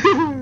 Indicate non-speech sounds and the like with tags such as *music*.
Choo! *laughs*